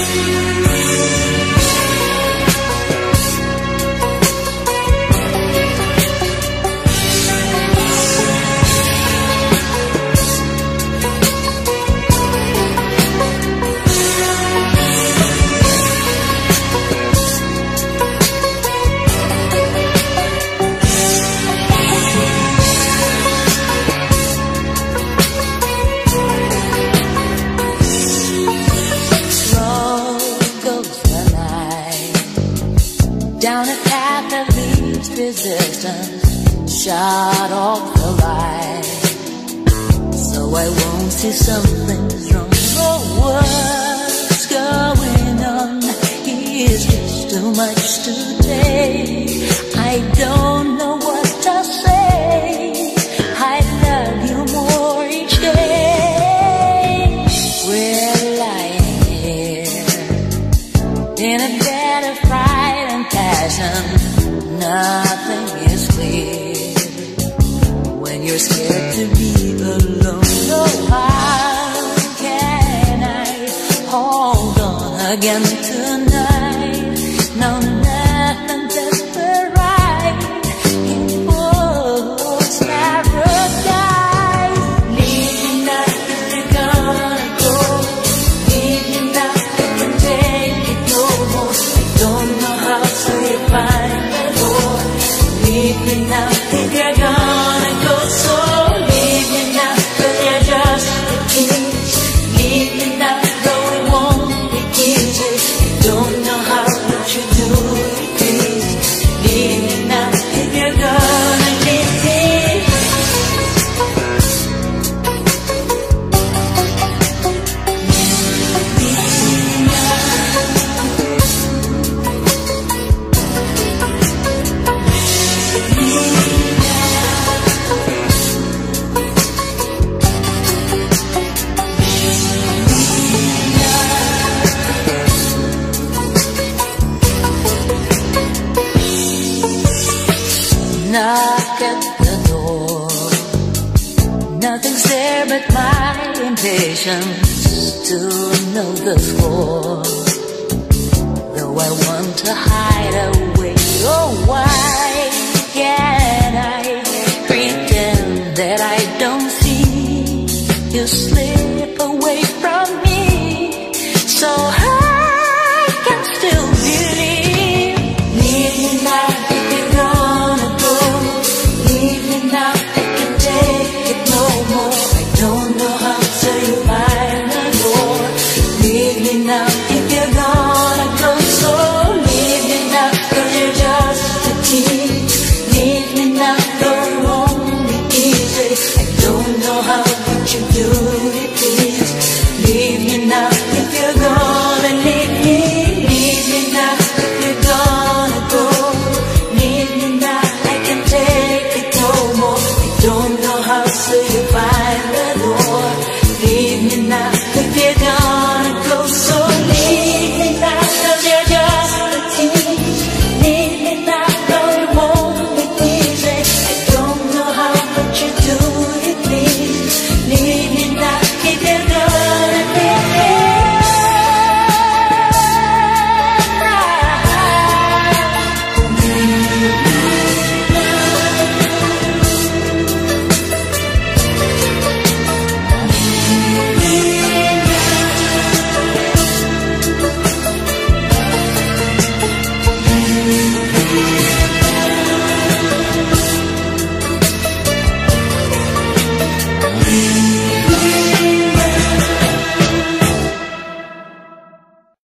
you. down a path that leaves resistance, shut off the light, so I won't see something's wrong. Oh, what's going on? Is just too much to take? I don't know. pretend nothing is clear when you're scared to be alone. Oh, how can I hold on again? me now. at the door. Nothing's there but my impatience to know the score. Though I want to hide away, oh why can I pretend that I don't see you slip away from me so?